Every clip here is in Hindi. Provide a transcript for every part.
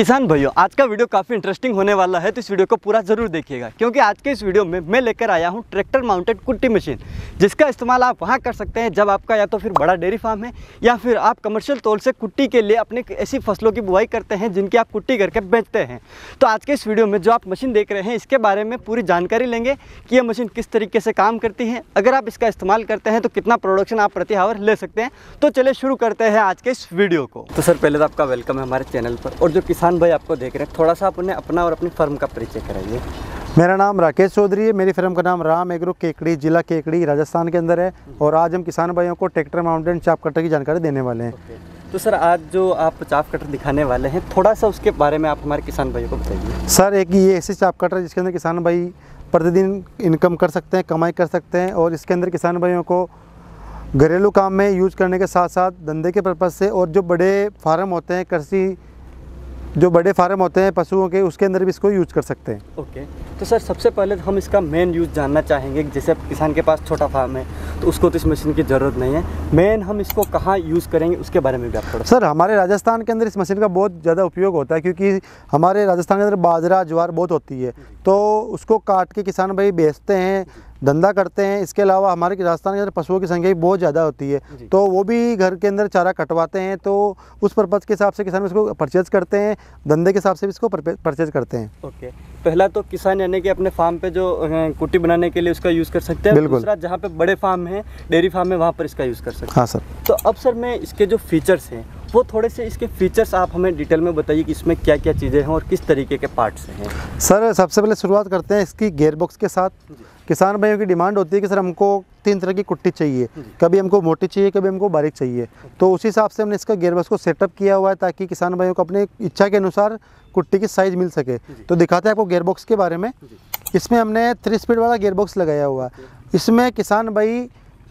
किसान भाइयों, आज का वीडियो काफ़ी इंटरेस्टिंग होने वाला है तो इस वीडियो को पूरा ज़रूर देखिएगा। क्योंकि आज के इस वीडियो में मैं लेकर आया हूँ ट्रैक्टर माउंटेड कुट्टी मशीन जिसका इस्तेमाल आप वहाँ कर सकते हैं जब आपका या तो फिर बड़ा डेयरी फार्म है, या फिर आप कमर्शियल तौर से कुट्टी के लिए अपने ऐसी फ़सलों की बुआई करते हैं, जिनकी आप कुट्टी करके बेचते हैं। तो आज के इस वीडियो में जो आप मशीन देख रहे हैं, इसके बारे में पूरी जानकारी लेंगे कि यह मशीन किस तरीके से काम करती है। अगर आप इसका इस्तेमाल करते हैं तो कितना प्रोडक्शन आप प्रति आवर ले सकते हैं। तो चलिए शुरू करते हैं आज के इस वीडियो को। तो सर, पहले तो आपका वेलकम है हमारे चैनल पर। और जो किसान भाई आपको देख रहे हैं। थोड़ा सा आप उन्हें अपना और अपनी फर्म का परिचय कराइए। मेरा नाम राकेश चौधरी है। मेरी फर्म का नाम राम एग्रो केकड़ी जिला केकड़ी राजस्थान के अंदर है। और आज हम किसान भाइयों को ट्रैक्टर माउंटेन चाप कटर की जानकारी देने वाले हैं। तो सर आज जो आप चाप कटर दिखाने वाले हैं थोड़ा सा उसके बारे में आप हमारे किसान भाइयों को बताइए। सर एक ये ऐसी चाप कटर है जिसके अंदर किसान भाई प्रतिदिन इनकम कर सकते हैं कमाई कर सकते हैं और इसके अंदर किसान भाइयों को घरेलू काम में यूज़ करने के साथ साथ धंधे के पर्पज़ से और जो बड़े फार्म होते हैं कृषि जो बड़े फार्म होते हैं पशुओं के उसके अंदर भी इसको यूज़ कर सकते हैं। ओके। तो सर सबसे पहले तो हम इसका मेन यूज़ जानना चाहेंगे जैसे किसान के पास छोटा फार्म है तो उसको तो इस मशीन की ज़रूरत नहीं है। मेन हम इसको कहाँ यूज़ करेंगे उसके बारे में भी आप थोड़ा सर हमारे राजस्थान के अंदर इस मशीन का बहुत ज़्यादा उपयोग होता है क्योंकि हमारे राजस्थान के अंदर बाजरा ज्वार बहुत होती है। तो उसको काट के किसान भाई बेचते हैं धंधा करते हैं। इसके अलावा हमारे राजस्थान के अंदर पशुओं की संख्या भी बहुत ज़्यादा होती है। तो वो भी घर के अंदर चारा कटवाते हैं तो उस पर्पज़ के हिसाब से किसान इसको परचेज करते हैं धंधे के हिसाब से भी इसको परचेज करते हैं। ओके। पहला तो किसान यानी कि अपने फार्म पे जो कुटी बनाने के लिए उसका यूज़ कर सकते हैं। बिल्कुल। दूसरा जहाँ पे बड़े फार्म हैं डेयरी फार्म है वहाँ पर इसका यूज़ कर सकते हैं। हाँ सर। तो अब सर मैं इसके जो फीचर्स हैं वो थोड़े से इसके फीचर्स आप हमें डिटेल में बताइए कि इसमें क्या क्या चीज़ें हैं और किस तरीके के पार्ट्स हैं। सर सबसे पहले शुरुआत करते हैं इसकी गेयर बॉक्स के साथ। किसान भाइयों की डिमांड होती है कि सर हमको तीन तरह की कुट्टी चाहिए। कभी हमको मोटी चाहिए कभी हमको बारीक चाहिए। तो उस हिसाब से हमने इसका गेयर बॉक्स को सेटअप किया हुआ है ताकि किसान भाइयों को अपने इच्छा के अनुसार कुट्टी की साइज़ मिल सके। तो दिखाते हैं आपको गेयर बॉक्स के बारे में। इसमें हमने थ्री स्पीड वाला गेयर बॉक्स लगाया हुआ। है इसमें किसान भाई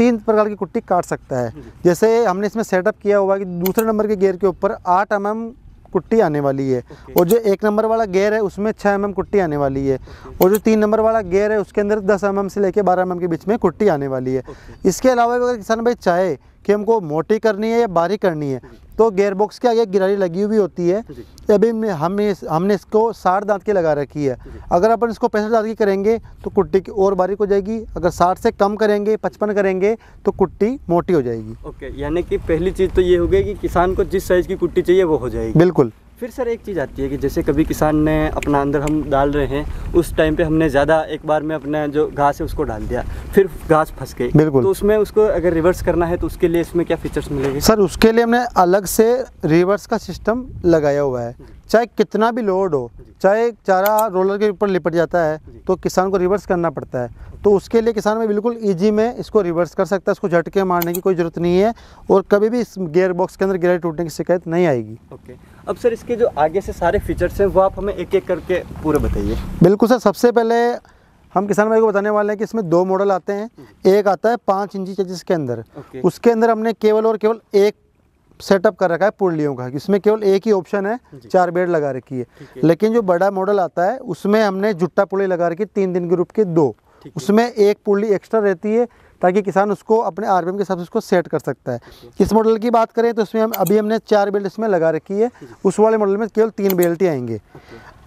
तीन प्रकार की कुट्टी काट सकता है। जैसे हमने इसमें सेटअप किया हुआ कि दूसरे नंबर के गेयर के ऊपर आठ एम कुट्टी आने वाली है। और जो एक नंबर वाला गेयर है उसमें छः एम कुट्टी आने वाली है। और जो तीन नंबर वाला गेयर है उसके अंदर दस एम से लेकर बारह एम के बीच में कुट्टी आने वाली है। इसके अलावा अगर किसान भाई चाहे कि हमको मोटी करनी है या बारीक करनी है। तो गेयर बॉक्स के आगे गिरारी लगी हुई होती है। अभी हम इस- हमने इसको साठ दांत की लगा रखी है। अगर अपन इसको पैंसठ दांत की करेंगे तो कुट्टी की और बारीक हो जाएगी। अगर साठ से कम करेंगे पचपन करेंगे तो कुट्टी मोटी हो जाएगी। ओके यानी कि पहली चीज़ तो ये हो गई कि किसान को जिस साइज़ की कुट्टी चाहिए वो हो जाएगी। बिल्कुल। फिर सर एक चीज़ आती है कि जैसे कभी किसान ने अपना अंदर हम डाल रहे हैं उस टाइम पे हमने ज़्यादा एक बार में अपना जो घास है उसको डाल दिया फिर घास फंस गई। बिल्कुल। तो उसमें उसको अगर रिवर्स करना है तो उसके लिए इसमें क्या फीचर्स मिलेंगे? सर उसके लिए हमने अलग से रिवर्स का सिस्टम लगाया हुआ है। चाहे कितना भी लोड हो चाहे चारा रोलर के ऊपर लिपट जाता है तो किसान को रिवर्स करना पड़ता है। तो उसके लिए किसान में बिल्कुल ईजी में इसको रिवर्स कर सकता है इसको झटके मारने की कोई ज़रूरत नहीं है और कभी भी इस गेयर बॉक्स के अंदर गियर टूटने की शिकायत नहीं आएगी। ओके अब सर इसके जो आगे से सारे फीचर्स हैं वो आप हमें एक एक करके पूरे बताइए। बिल्कुल सर सबसे पहले हम किसान भाई को बताने वाले हैं कि इसमें दो मॉडल आते हैं। एक आता है पाँच इंची चेजिस के अंदर। उसके अंदर हमने केवल और केवल एक सेटअप कर रखा है पुर्लियों का। इसमें केवल एक ही ऑप्शन है चार बेड लगा रखी है। लेकिन जो बड़ा मॉडल आता है उसमें हमने जुट्टा पुली लगा रखी है तीन दिन ग्रुप के दो। ठीक है। उसमें एक पुली एक्स्ट्रा रहती है ताकि किसान उसको अपने आरपीएम के हिसाब से उसको सेट कर सकता है। इस मॉडल की बात करें तो इसमें हम अभी हमने चार बेल्ट इसमें लगा रखी है। उस वाले मॉडल में केवल तीन बेल्ट ही आएँगे।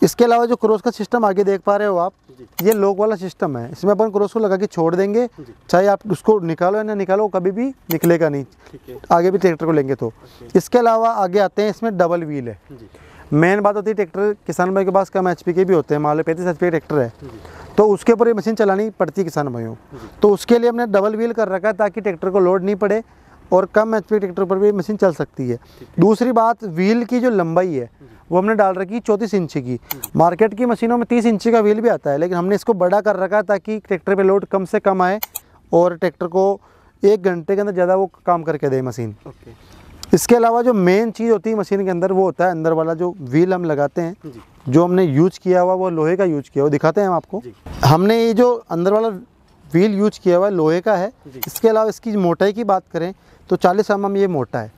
इसके अलावा जो क्रॉस का सिस्टम आगे देख पा रहे हो आप ये लॉक वाला सिस्टम है। इसमें अपन क्रॉस को लगा के छोड़ देंगे। चाहे आप उसको निकालो या ना निकालो कभी भी निकलेगा नहीं। आगे भी ट्रैक्टर को लेंगे तो। इसके अलावा आगे आते हैं इसमें डबल व्हील है। मेन बात होती है ट्रैक्टर, किसान भाई के पास कम एचपी के भी होते हैं। मान लो पैंतीस एच के ट्रैक्टर है तो उसके ऊपर ये मशीन चलानी पड़ती है किसान भाइयों। तो उसके लिए हमने डबल व्हील कर रखा है ताकि ट्रैक्टर को लोड नहीं पड़े और कम एच ट्रैक्टर पर भी मशीन चल सकती है। दूसरी बात व्हील की जो लंबाई है, वो हमने डाल रखी है चौंतीस इंची की। मार्केट की मशीनों में तीस इंची का व्हील भी आता है, लेकिन हमने इसको बड़ा कर रखा है ताकि ट्रैक्टर पर लोड कम से कम आए और ट्रैक्टर को एक घंटे के अंदर ज़्यादा वो काम करके दे मशीन इसके अलावा जो मेन चीज़ होती है मशीन के अंदर वो होता है अंदर वाला जो व्हील हम लगाते हैं जो। हमने यूज़ किया हुआ वो लोहे का यूज़ किया हुआ। दिखाते हैं हम आपको। हमने ये जो अंदर वाला व्हील यूज़ किया हुआ है लोहे का है। इसके अलावा इसकी मोटाई की बात करें तो 40 एम ये मोटा है।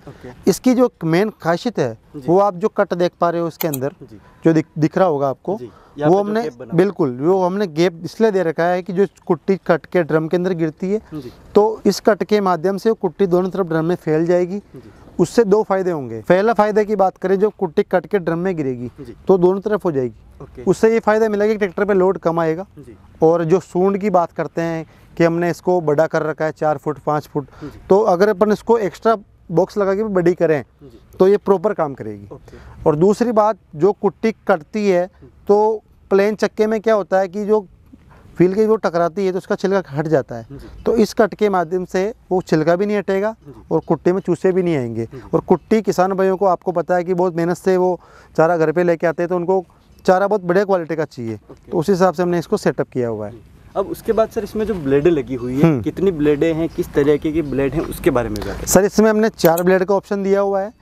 इसकी जो मेन खासियत है वो आप जो कट देख पा रहे हो इसके अंदर जो। दिख दिख रहा होगा आपको वो हमने बिल्कुल वो हमने गेप इसलिए दे रखा है कि जो कुट्टी कट के ड्रम के अंदर गिरती है तो इस कट के माध्यम से वो कुट्टी दोनों तरफ़ ड्रम में फैल जाएगी। उससे दो फ़ायदे होंगे। पहला फ़ायदे की बात करें जो कुट्टी कट के ड्रम में गिरेगी तो दोनों तरफ़ हो जाएगी। उससे ये फ़ायदा मिलेगा कि ट्रैक्टर पे लोड कम आएगा। और जो सूंड की बात करते हैं कि हमने इसको बड़ा कर रखा है चार फुट पाँच फुट तो अगर अपन इसको एक्स्ट्रा बॉक्स लगा के भी बड़ी करें तो ये प्रॉपर काम करेगी। और दूसरी बात जो कुट्टी कटती है तो प्लेन चक्के में क्या होता है कि जो फील की वो टकराती है तो उसका छिलका हट जाता है। तो इस कट के माध्यम से वो छिलका भी नहीं हटेगा और कुट्टे में चूसे भी नहीं आएँगे। और कुट्टी किसान भाइयों को आपको पता है कि बहुत मेहनत से वो चारा घर पे लेके आते हैं तो उनको चारा बहुत बढ़िया क्वालिटी का चाहिए। तो उस हिसाब से हमने इसको सेटअप किया हुआ है। अब उसके बाद सर इसमें जो ब्लेडें लगी हुई है हम्म। कितनी ब्लेडें हैं किस तरीके की ब्लेड हैं उसके बारे में सर इसमें हमने चार ब्लेड का ऑप्शन दिया हुआ है।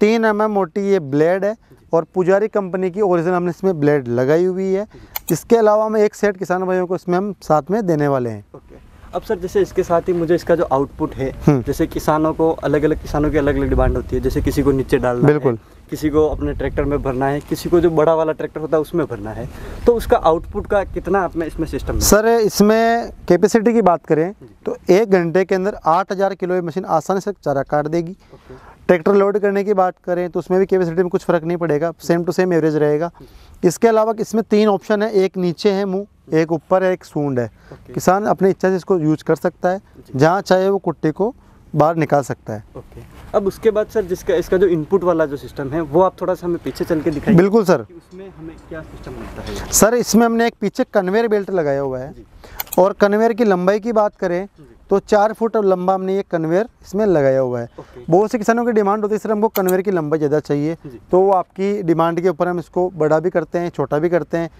तीन एम मोटी ये ब्लेड है और पुजारी कंपनी की ओरिजिनल हमने इसमें ब्लेड लगाई हुई है। इसके अलावा हम एक सेट किसान भाइयों को इसमें हम साथ में देने वाले हैं। ओके। अब सर जैसे इसके साथ ही मुझे इसका जो आउटपुट है हम्म। जैसे किसानों को अलग अलग किसानों की अलग अलग डिमांड होती है जैसे किसी को नीचे डालना बिल्कुल। है किसी को अपने ट्रैक्टर में भरना है किसी को जो बड़ा वाला ट्रैक्टर होता है उसमें भरना है। तो उसका आउटपुट का कितना आप में इसमें सिस्टम है? सर इसमें कैपेसिटी की बात करें तो एक घंटे के अंदर 8000 किलो ये मशीन आसानी से चारा काट देगी। ट्रैक्टर लोड करने की बात करें तो उसमें भी कैपेसिटी में कुछ फ़र्क नहीं पड़ेगा सेम टू सेम एवरेज रहेगा। इसके अलावा इसमें तीन ऑप्शन है एक नीचे है मुँह एक ऊपर है एक सूंड है। किसान अपनी इच्छा से इसको यूज़ कर सकता है जहाँ चाहे वो कुट्टी को बाहर निकाल सकता है। ओके अब उसके बाद सर जिसका इसका जो इनपुट वाला जो सिस्टम है वो आप थोड़ा सा हमें पीछे चल के दिखाइए। बिल्कुल सर। उसमें हमें क्या सिस्टम मिलता है? सर इसमें हमने एक पीछे कन्वेयर बेल्ट लगाया हुआ है। और कन्वेयर की लंबाई की बात करें तो चार फुट लंबा हमने ये कन्वेयर इसमें लगाया हुआ है। बहुत से किसानों की डिमांड होती है सर हमको कन्वेयर की लंबाई ज़्यादा चाहिए। तो वो आपकी डिमांड के ऊपर हम इसको बड़ा भी करते हैं छोटा भी करते हैं।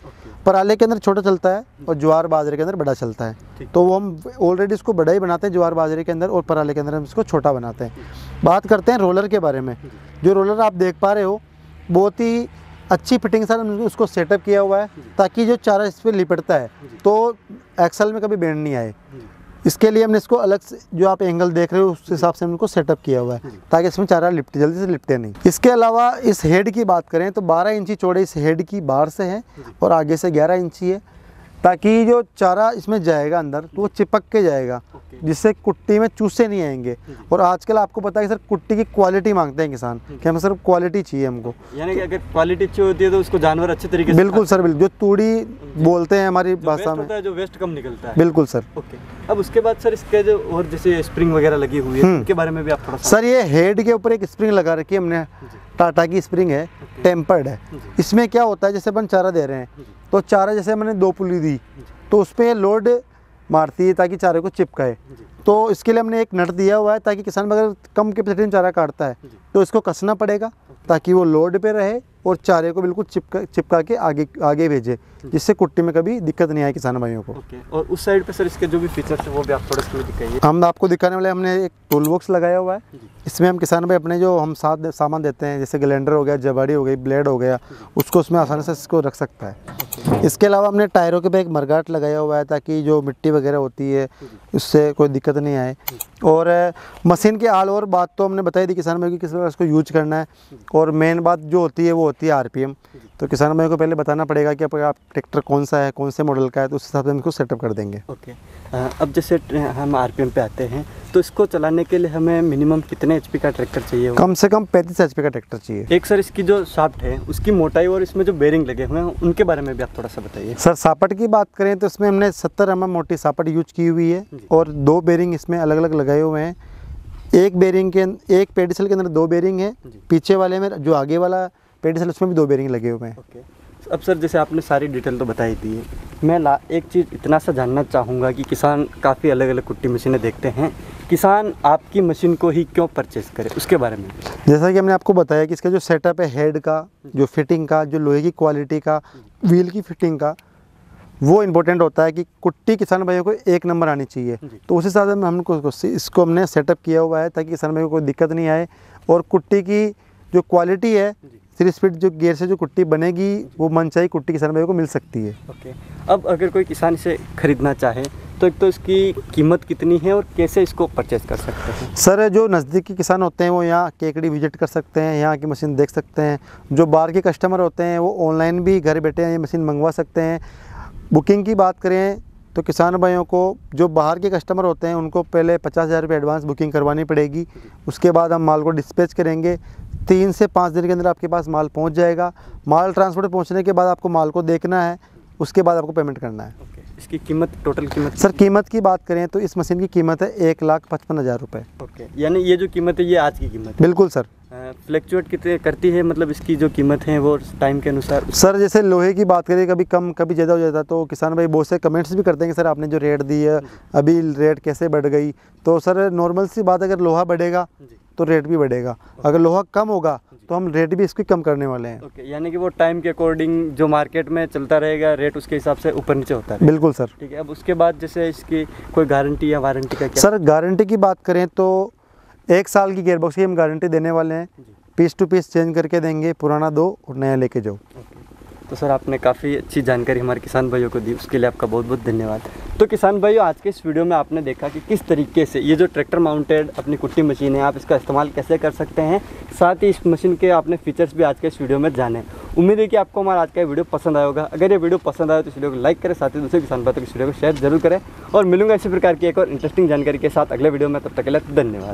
पराले के अंदर छोटा चलता है और ज्वार बाजरे के अंदर बड़ा चलता है। तो वो हम ऑलरेडी इसको बड़ा ही बनाते हैं ज्वार बाजरे के अंदर और पराले के अंदर हम इसको छोटा बनाते हैं। बात करते हैं रोलर के बारे में। जो। रोलर आप देख पा रहे हो बहुत ही अच्छी फिटिंग सर हमने उसको सेटअप किया हुआ है ताकि जो चारा इस पर लिपटता है तो एक्सल में कभी बैंड नहीं आए। इसके लिए हमने इसको अलग से जो आप एंगल देख रहे हो उस हिसाब से हमने इसको सेटअप किया हुआ है ताकि इसमें चारा लिपटे जल्दी से लिपटे नहीं। इसके अलावा इस हेड की बात करें तो 12 इंची चौड़े इस हेड की बाहर से है और आगे से 11 इंची है। ताकि जो चारा इसमें जाएगा अंदर तो वो चिपक के जाएगा जिससे कुट्टी में चूसे नहीं आएँगे। और आजकल आपको पता है कि सर कुट्टी की क्वालिटी मांगते हैं किसान कि हमें सर क्वालिटी चाहिए हमको। यानी कि अगर क्वालिटी अच्छी होती है तो उसको जानवर अच्छे तरीके से बिल्कुल सर बिल्कुल। जो तूड़ी बोलते हैं हमारी भाषा में। जो वेस्ट कम निकलता है। बिल्कुल सर। ओके। अब उसके बाद सर इसके जो और जैसे स्प्रिंग वगैरह लगी हुई है हम्म। उनके बारे में भी आप थोड़ा सर ये हेड के ऊपर एक स्प्रिंग लगा रखी है हमने। टाटा की स्प्रिंग है टेम्पर्ड है। इसमें क्या होता है जैसे अपन चारा दे रहे हैं। तो चारा जैसे मैंने दो पुली दी। तो उस पर लोड मारती है ताकि चारे को चिपकाए। तो इसके लिए हमने एक नट दिया हुआ है ताकि किसान अगर कम कैपेसिटी में चारा काटता है तो इसको कसना पड़ेगा ताकि वो लोड पे रहे और चारे को बिल्कुल चिपका चिपका के आगे आगे भेजे जिससे कुट्टी में कभी दिक्कत नहीं आए किसान भाइयों को। ओके और उस साइड पे सर इसके जो भी फीचर्स है वो भी आप थोड़ा सा दिखाइए। हम आपको दिखाने वाले हमने एक टूल बॉक्स लगाया हुआ है। इसमें हम किसान भाई अपने जो हम साथ सामान देते हैं जैसे ग्लेंडर हो गया जबाड़ी हो गई ब्लेड हो गया उसको उसमें आसानी से इसको रख सकता है। इसके अलावा हमने टायरों के पे एक मरगाट लगाया हुआ है ताकि जो मिट्टी वगैरह होती है उससे कोई दिक्कत नहीं आए। और मशीन की आल और बात तो हमने बताई थी किसान भाई की किस तरह इसको यूज़ करना है। और मेन बात जो होती है वो होती है आरपीएम तो किसान भाई को पहले बताना पड़ेगा कि आप ट्रैक्टर कौन सा है कौन से मॉडल का है तो उस हिसाब से हम इसको सेटअप कर देंगे। ओके। अब जैसे हम आरपीएम पे आते हैं तो इसको चलाने के लिए हमें मिनिमम कितने एचपी का ट्रैक्टर चाहिए? कम से कम पैंतीस एच का ट्रैक्टर चाहिए। एक सर इसकी जो शाफ्ट है उसकी मोटाई और इसमें जो बेरिंग लगे हुए हैं उनके बारे में भी आप थोड़ा सा बताइए। सर सापट की बात करें तो इसमें हमने 70 एम मोटी सापट यूज़ की हुई है और दो बेरिंग इसमें अलग अलग लगाए हुए हैं। एक बेरिंग के एक पेडिसल के अंदर दो बेरिंग है पीछे वाले में जो आगे वाला पेडिसल उसमें भी दो बेरिंग लगे हुए हैं। ओके अब सर जैसे आपने सारी डिटेल तो बताई दी है। मैं ला एक चीज़ इतना सा जानना चाहूँगा कि किसान काफ़ी अलग अलग कुट्टी मशीनें देखते हैं। किसान आपकी मशीन को ही क्यों परचेस करे? उसके बारे में। जैसा कि हमने आपको बताया कि इसका जो सेटअप है हेड का जो फिटिंग का जो लोहे की क्वालिटी का व्हील की फिटिंग का वो इम्पोर्टेंट होता है कि कुट्टी किसान भाइयों को एक नंबर आनी चाहिए। तो उस हिसाब से हमको इसको हमने सेटअप किया हुआ है ताकि किसान भाइयों को कोई दिक्कत नहीं आए और कुट्टी की जो क्वालिटी है थ्री स्पीड जो गियर से जो कुट्टी बनेगी वो मनचाही कुट्टी किसान भाई को मिल सकती है। ओके अब अगर कोई किसान इसे खरीदना चाहे तो एक तो इसकी कीमत कितनी है और कैसे इसको परचेज कर सकते हैं? सर जो नज़दीकी किसान होते हैं वो यहाँ केकड़ी विज़िट कर सकते हैं यहाँ की मशीन देख सकते हैं। जो बाहर के कस्टमर होते हैं वो ऑनलाइन भी घर बैठे ये मशीन मंगवा सकते हैं। बुकिंग की बात करें तो किसान भाइयों को जो बाहर के कस्टमर होते हैं उनको पहले पचास हज़ार रुपये एडवांस बुकिंग करवानी पड़ेगी। उसके बाद हम माल को डिस्पैच करेंगे। तीन से पाँच दिन के अंदर आपके पास माल पहुँच जाएगा। माल ट्रांसपोर्ट पहुँचने के बाद आपको माल को देखना है उसके बाद आपको पेमेंट करना है। ओके इसकी कीमत टोटल कीमत सर कीमत की बात करें तो इस मशीन की कीमत है एक लाख पचपन हज़ार रुपये ओके यानी ये जो कीमत है ये आज की कीमत है? बिल्कुल सर। फ्लैक्चुएट कितने करती है? मतलब इसकी जो कीमत है वो टाइम के अनुसार? सर जैसे लोहे की बात करें कभी कम कभी ज़्यादा हो जाता है तो किसान भाई बहुत से कमेंट्स भी करते हैं कि सर आपने जो रेट दी है अभी रेट कैसे बढ़ गई? तो सर नॉर्मल सी बात अगर लोहा बढ़ेगा जी। तो रेट भी बढ़ेगा। अगर लोहा कम होगा तो हम रेट भी इसकी कम करने वाले हैं। ओके यानी कि वो टाइम के अकॉर्डिंग जो मार्केट में चलता रहेगा रेट उसके हिसाब से ऊपर नीचे होता है बिल्कुल सर ठीक है अब उसके बाद जैसे इसकी कोई गारंटी या वारंटी का क्या? सर गारंटी की बात करें तो एक साल की गेयरबॉक्स की हम गारंटी देने वाले हैं। पीस टू पीस चेंज करके देंगे पुराना दो और नया लेके जाओ। तो सर, आपने काफ़ी अच्छी जानकारी हमारे किसान भाइयों को दी, उसके लिए आपका बहुत बहुत धन्यवाद। तो किसान भाइयों, आज के इस वीडियो में आपने देखा कि किस तरीके से ये जो ट्रैक्टर माउंटेड अपनी कुट्टी मशीन है, आप इसका इस्तेमाल कैसे कर सकते हैं, साथ ही इस मशीन के आपने फीचर्स भी आज के इस वीडियो में जाने। उम्मीद है कि आपको हमारा आज का वीडियो पसंद आया होगा। अगर ये वीडियो पसंद आया तो इस वीडियो को लाइक करें, साथ ही दूसरे किसान भाइयों को इस वीडियो को शेयर ज़रूर करें। और मिलूँगा इसी प्रकार की एक और इंटरेस्टिंग जानकारी के साथ अगले वीडियो में, तब तक के लिए धन्यवाद।